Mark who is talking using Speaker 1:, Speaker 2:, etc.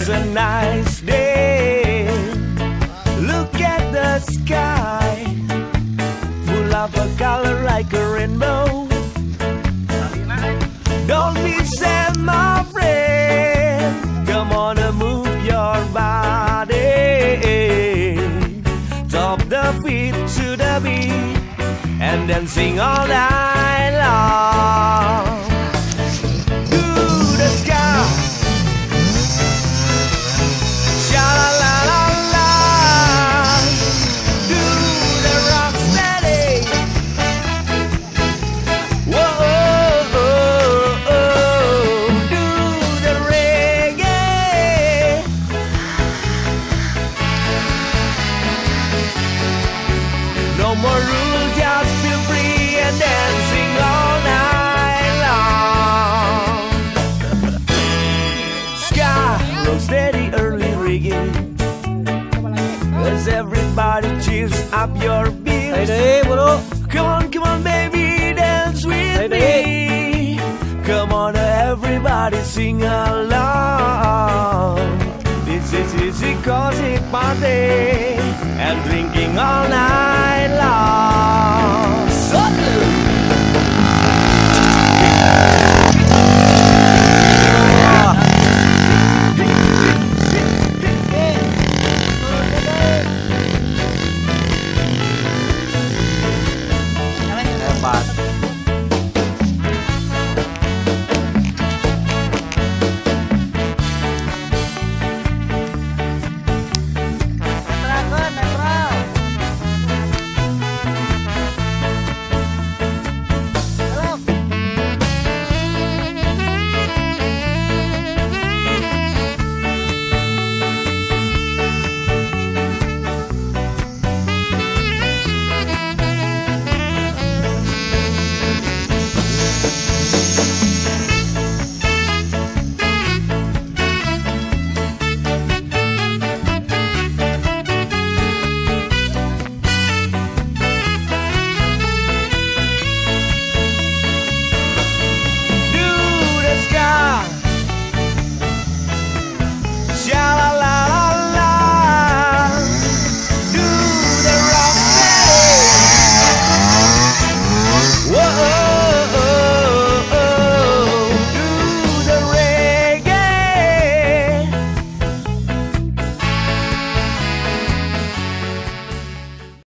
Speaker 1: It's a nice day. Look at the sky, full of a color like a rainbow. Don't be sad, my friend. Come on and move your body. Top the feet to the beat and then sing all night reggae. As everybody cheers up your beers.
Speaker 2: đi bro
Speaker 1: Come on, come on, baby, dance with
Speaker 2: Hey,
Speaker 1: me. Come on, everybody, sing along. This is easy cause it party and drinking all night